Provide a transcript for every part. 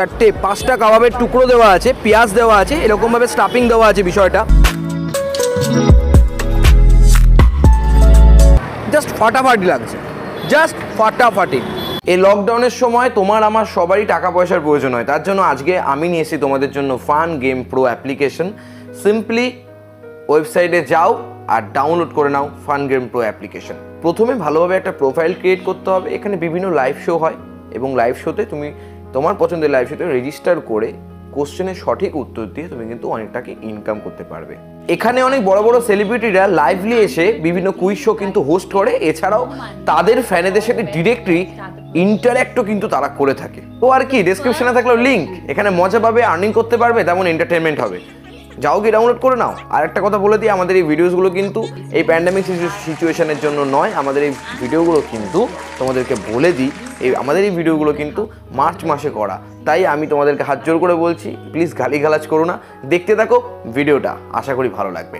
চারটে, পাঁচটা কাবাবের টুকরো দেওয়া আছে, পেঁয়াজ দেওয়া আছে, এরকমভাবে স্টাফিং দেওয়া আছে বিষয়টা। জাস্ট ফাটাফাটি লাগছে। জাস্ট ফাটাফাটি। এই লকডাউনের সময় তোমার আমার সবারই টাকা পয়সার প্রয়োজন হয়। তার জন্য আজকে আমি নিয়ে এসেছি তোমাদের জন্য fun game pro application simply ওয়েবসাইটে যাও আর ডাউনলোড করে নাও ফান গেম প্রো অ্যাপ্লিকেশন প্রথমে ভালোভাবে একটা প্রোফাইল ক্রিয়েট করতে হবে। এখানে বিভিন্ন লাইভ শো হয় এবং লাইভ শোতে তুমি তোমার পছন্দের লাইভ শোতে রেজিস্টার করে কোশ্চেনের সঠিক উত্তর দিয়ে তুমি কিন্তু অনেক টাকা ইনকাম করতে পারবে। এখানে অনেক বড় বড় সেলিব্রিটিরা লাইভলি এসে বিভিন্ন কুইজ শো কিন্তু হোস্ট করে। এছাড়াও তাদের ফ্যানেদের সাথে ডিরেক্টলি ইন্টারাক্টও কিন্তু তারা করে থাকে। তো আর কি ডেসক্রিপশনে থাকল লিঙ্ক এখানে মজা পাবে আর্নিং করতে পারবে, তেমন এন্টারটেনমেন্ট হবে। যাও কি ডাউনলোড করে নাও। আর একটা কথা বলে দিই, আমাদের এই ভিডিওসগুলো কিন্তু এই প্যান্ডামিক সিচুয়েশনের জন্য নয়, আমাদের এই ভিডিওগুলো কিন্তু তোমাদেরকে বলে দিই, এই আমাদের এই ভিডিওগুলো কিন্তু মার্চ মাসে করা। তাই আমি তোমাদেরকে হাত জোর করে বলছি প্লিজ গালিগালাজ করো না। দেখতে থাকো ভিডিওটা আশা করি ভালো লাগবে।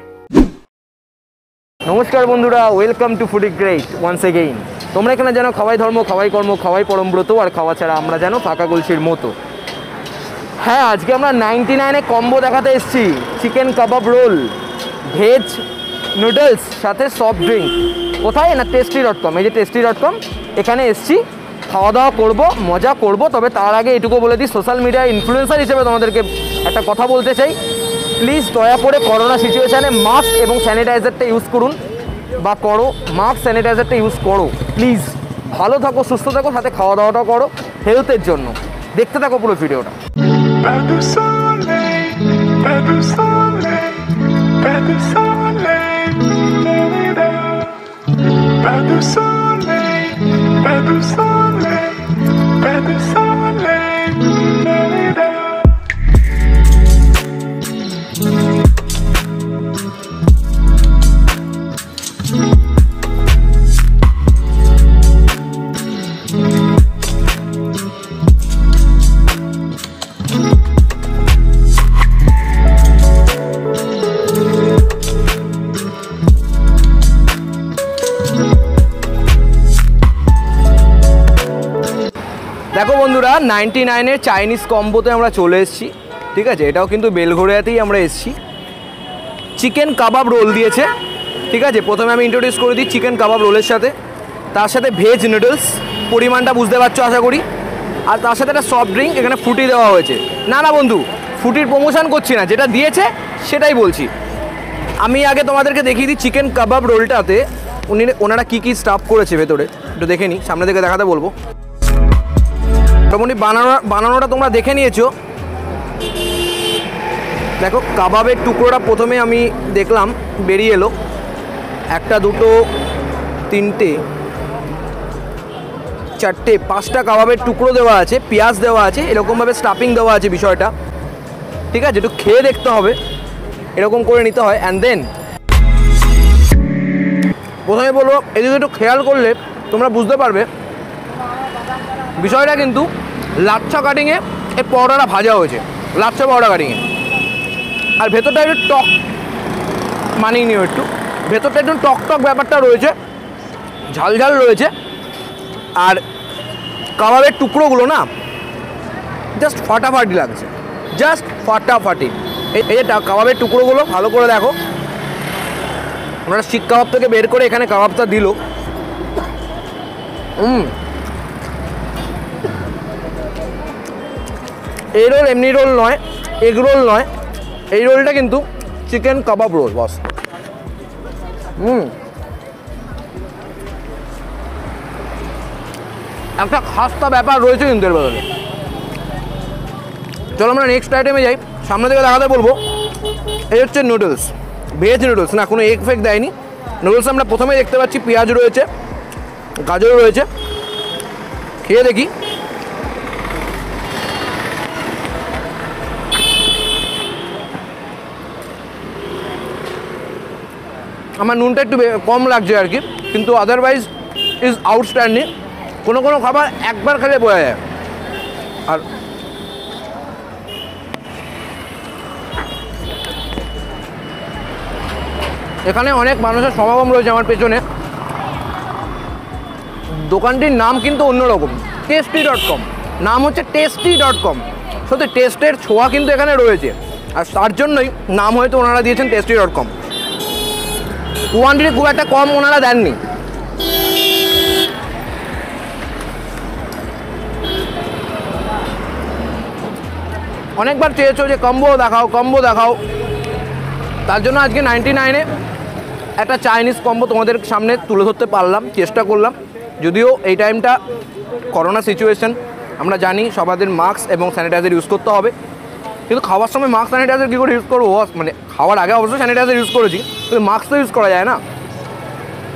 নমস্কার বন্ধুরা welcome to foodie great once again তোমরা এখানে যেন খাওয়াই ধর্ম, খাওয়াই কর্ম, খাওয়াই পরমব্রত আর খাওয়া ছাড়া আমরা যেন ফাঁকা গলসির মতো। হ্যাঁ আজকে আমরা নাইনটি নাইনে কম্বো দেখাতে এসেছি। Chicken kebab roll veg noodles সাথে সফট ড্রিঙ্ক কোথায়? না টেস্টি ডট কম এই যে টেস্টি ডট কম এখানে এসেছি। খাওয়া দাওয়া করব, মজা করব, তবে তার আগে এটুকু বলে দিই সোশ্যাল মিডিয়া ইনফ্লুয়েন্সার হিসেবে তোমাদেরকে একটা কথা বলতে চাই। প্লিজ দয়া করে করোনা সিচুয়েশানে মাস্ক এবং স্যানিটাইজারটা ইউজ করুন, বা করো মাস্ক স্যানিটাইজারটা ইউজ করো প্লিজ ভালো থাকো, সুস্থ থাকো, সাথে খাওয়া দাওয়াটাও করো হেলথের জন্য। দেখতে থাকো পুরো ভিডিওটা Pas de soleil, বন্ধুরা নাইনটি নাইনের চাইনিজ কম্বোতে আমরা চলে এসেছি, ঠিক আছে? এটাও কিন্তু বেলঘরিয়াতেই আমরা এসেছি। চিকেন কাবাব রোল দিয়েছে, ঠিক আছে? প্রথমে আমি ইন্ট্রোডিউস করে দিই চিকেন কাবাব রোলের সাথে। তার সাথে ভেজ নুডলস পরিমাণটা বুঝতে পারছ আশা করি? আর তার সাথে একটা সফট ড্রিঙ্ক এখানে ফুটি দেওয়া হয়েছে। না না, বন্ধু, ফুটির প্রমোশন করছি না, যেটা দিয়েছে, সেটাই বলছি। আমি আগে তোমাদেরকে দেখিয়ে দিই চিকেন কাবাব রোলটাতে উনি ওনারা কী কী স্টাফ করেছে ভেতরে, একটু দেখে নিই, সামনে থেকে দেখাতে বলব। মোটামুটি বানানো বানানোটা তোমরা দেখে নিয়েছো। দেখো, কাবাবের টুকরোটা প্রথমে আমি দেখলাম, বেরিয়ে এলো। একটা, দুটো, তিনটে, চারটে, পাঁচটা কাবাবের টুকরো দেওয়া আছে, পেঁয়াজ দেওয়া আছে, এরকমভাবে স্টাফিং দেওয়া আছে বিষয়টা। ঠিক আছে, একটু খেয়ে দেখতে হবে। এরকম করে নিতে হয় অ্যান্ড দেন প্রথমে বলব এদিকে একটু খেয়াল করলে তোমরা বুঝতে পারবে বিষয়টা কিন্তু লাচ্ছা কাটিংয়ে এই পরোটাটা ভাজা হয়েছে। লাচ্ছা পরোটা কাটিংয়ে আর ভেতরটা একটু টক, মানিয়ে নিও একটু। ভেতরটা একটু টক টক ব্যাপারটা রয়েছে, ঝাল ঝাল রয়েছে। আর কাবাবের টুকরোগুলো না জাস্ট ফাটাফাটি লাগছে। জাস্ট ফাটাফাটি। এই যে কাবাবের টুকরোগুলো ভালো করে দেখো। ওনারা শিক কাবাব থেকে বের করে এখানে কাবাবটা দিল। হুম এই রোল এমনি রোল নয় এগ রোল নয়। এই রোলটা কিন্তু চিকেন কাবাব রোল বস হুম। একটা খাস্তা ব্যাপার রয়েছে কিন্তু এর বদলে চলো আমরা নেক্সট আইটেমে যাই। সামনে থেকে দেখাতে বলব, এই হচ্ছে নুডলস ভেজ নুডলস না, কোনো এগ ফেক দেয়নি। নুডলস আমরা প্রথমে দেখতে পাচ্ছি, পেঁয়াজ রয়েছে, গাজর রয়েছে। খেয়ে দেখি। আমার নুনটা একটু কম লাগছে আর কি, কিন্তু আদারওয়াইজ ইজ আউটস্ট্যান্ডিং কোনো কোনো খাবার একবার খেলে বোঝা যায়। আর এখানে অনেক মানুষের সমাগম রয়েছে আমার পেছনে। দোকানটির নাম কিন্তু অন্যরকম টেস্টি ডট কম নাম হচ্ছে টেস্টি ডট কম সত্যি টেস্টের ছোঁয়া কিন্তু এখানে রয়েছে। আর তার জন্যই নাম হয়তো ওনারা দিয়েছেন টেস্টি ডট কম কোয়ান্টিটি খুব একটা কম ওনারা দেননি। অনেকবার চেয়েছো যে কম্বো দেখাও কম্বো দেখাও। তার জন্য আজকে নাইনটি নাইনে একটা চাইনিজ কম্বো তোমাদের সামনে তুলে ধরতে পারলাম, চেষ্টা করলাম। যদিও এই টাইমটা করোনা সিচুয়েশন আমরা জানি সবাদের মাস্ক এবং স্যানিটাইজার ইউজ করতে হবে। কিন্তু খাওয়ার সময় মাস্ক স্যানিটাইজার কী করে ইউজ করব? মানে খাওয়ার আগে অবশ্যই স্যানিটাইজার ইউজ করেছি, কিন্তু মাস্ক তো ইউজ করা যায় না।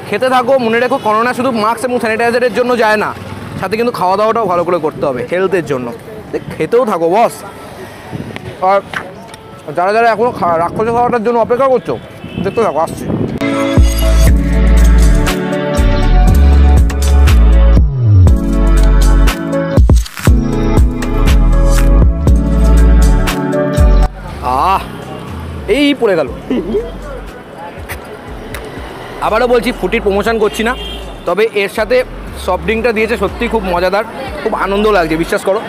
খেতে থাকো, মনে রেখো করোনা শুধু মাস্ক এবং স্যানিটাইজারের জন্য যায় না। সাথে কিন্তু খাওয়া দাওয়াটাও ভালো করে করতে হবে হেলথের জন্য। খেতেও থাকো বস আর যারা যারা এখনও রাক্ষসে খাওয়াটার জন্য অপেক্ষা করছ, দেখতে থাকো, আসছে। পড়ে গেল। আবারও বলছি ফুটির প্রমোশন করছি না তবে এর সাথে সফট ড্রিঙ্কটা দিয়েছে সত্যি খুব মজাদার খুব আনন্দ লাগছে বিশ্বাস করো।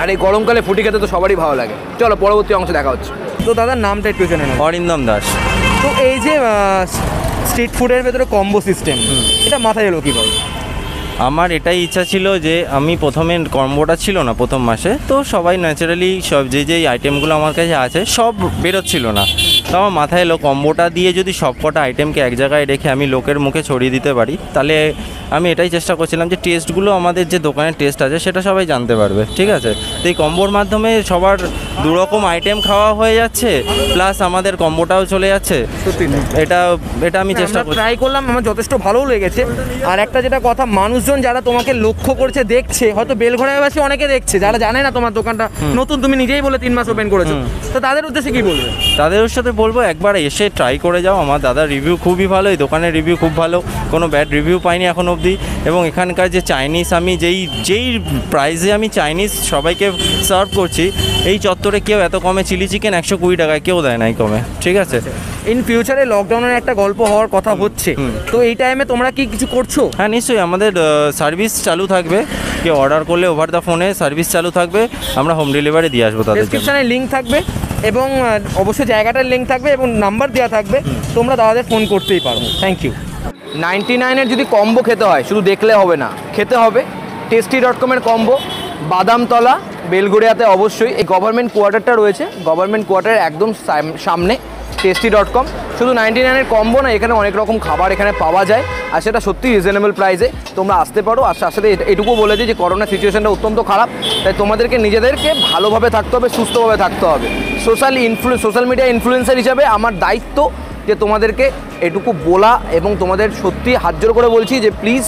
আর এই গরমকালে ফুটি খেতে তো সবারই ভালো লাগে। চলো পরবর্তী অংশে দেখা হচ্ছে। তো দাদার নামটা একটু জেনে নেব অরিন্দম দাস। তো এই যে স্ট্রিট ফুডের ভেতরে কম্বো সিস্টেম এটা মাথায় এলো কীভাবে আমার এটাই ইচ্ছা ছিল যে আমি প্রথমে কম্বোটা ছিল না প্রথম মাসে, তো সবাই ন্যাচারালি সব যে যে আইটেমগুলো আমার কাছে আছে সব বেরোচ্ছিল না। তো আমার মাথায় এলো কম্বোটা দিয়ে যদি সব কটা আইটেমকে এক জায়গায় রেখে আমি লোকের মুখে ছড়িয়ে দিতে পারি তাহলে আমি এটাই চেষ্টা করছিলাম যে টেস্টগুলো আমাদের যে দোকানের টেস্ট আছে সেটা সবাই জানতে পারবে ঠিক আছে? তো এই কম্বোর মাধ্যমে সবার দুরকম আইটেম খাওয়া হয়ে যাচ্ছে প্লাস আমাদের কম্বোটাও চলে যাচ্ছে। এটা এটা আমি চেষ্টা আমরা ট্রাই করলাম আমার যথেষ্ট ভালোও লেগেছে। আর একটা যেটা কথা মানুষজন যারা তোমাকে লক্ষ্য করছে দেখছে হয়তো বেলঘড়াবাসী অনেকে দেখছে যারা জানে না তোমার দোকানটা নতুন তুমি নিজেই বলে তিন মাস ওপেন করেছ। তো তাদের উদ্দেশ্যে কি বলবে? তাদের সাথে বলব একবার এসে ট্রাই করে যাও। আমার দাদার রিভিউ খুবই ভালো এই দোকানের রিভিউ খুব ভালো কোনো ব্যাড রিভিউ পাইনি এখন অবধি। এবং এখানকার যে চাইনিজ আমি যেই যেই প্রাইসে আমি চাইনিজ সবাইকে সার্ভ করছি এই চত্বরে কেউ এত কমে চিলি চিকেন একশো কুড়ি টাকায় কেউ দেয় নাই কমে ঠিক আছে? ইন ফিউচারে লকডাউনের একটা গল্প হওয়ার কথা হচ্ছে। তো এই টাইমে তোমরা কি কিছু করছ? হ্যাঁ নিশ্চয়ই আমাদের সার্ভিস চালু থাকবে। কেউ অর্ডার করলে ওভার দ্য ফোনে সার্ভিস চালু থাকবে। আমরা হোম ডেলিভারি দিয়ে আসব তাদের ডেসক্রিপশনে লিঙ্ক থাকবে। এবং অবশ্যই জায়গাটার লিঙ্ক থাকবে এবং নাম্বার দেওয়া থাকবে। তোমরা দাদাদের ফোন করতেই পারো। থ্যাংক ইউ নাইনটি নাইনের যদি কম্বো খেতে হয় শুধু দেখলে হবে না খেতে হবে। টেস্টি ডট কমের কম্বো বাদামতলা বেলগুড়িয়াতে অবশ্যই। এই গভর্নমেন্ট কোয়ার্টারটা রয়েছে গভর্নমেন্ট কোয়ার্টারের একদম সাম- সামনে টেস্টি ডট কম শুধু নাইনটি নাইনের কম্বো না এখানে অনেক রকম খাবার এখানে পাওয়া যায় আর সেটা সত্যি রিজনেবল প্রাইসে তোমরা আসতে পারো আর তার সাথে এটুকু বলে দিই যে করোনা সিচুয়েশনটা অত্যন্ত খারাপ তাই তোমাদেরকে নিজেদেরকে ভালোভাবে থাকতে হবে সুস্থভাবে থাকতে হবে। Social influ, social media influencer হিসাবে আমার দায়িত্ব যে তোমাদেরকে এটুকু বলা এবং তোমাদের সত্যি হাত জোর করে বলছি যে প্লিজ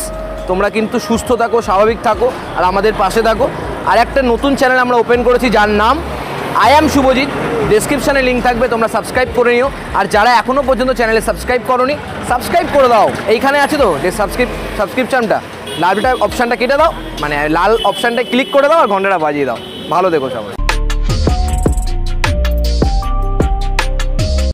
তোমরা কিন্তু সুস্থ থাকো, স্বাভাবিক থাকো আর আমাদের পাশে থাকো। আর একটা নতুন চ্যানেল আমরা ওপেন করেছি যার নাম আই অ্যাম শুভজিৎ ডেসক্রিপশানে লিঙ্ক থাকবে, তোমরা সাবস্ক্রাইব করে নিও। আর যারা এখনও পর্যন্ত চ্যানেলে সাবস্ক্রাইব করোনি সাবস্ক্রাইব করে দাও। এইখানে আছে তো, যে সাবস্ক্রিপ সাবস্ক্রিপশনটা লালটা অপশানটা কেটে দাও মানে লাল অপশানটা ক্লিক করে দাও আর ঘন্টাটা বাজিয়ে দাও। ভালো দেখো সবাই।